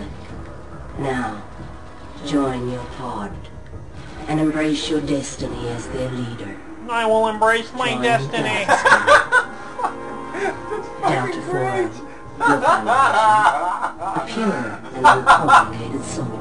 Republic. Now, join your pod and embrace your destiny as their leader. I will embrace my Join destiny. Delta Forum, your foundation. A pure and uncomplicated soul